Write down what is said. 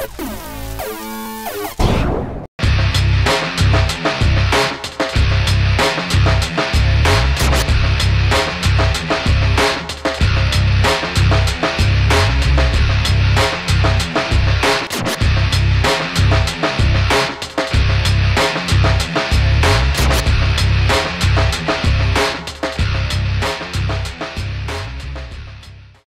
あ!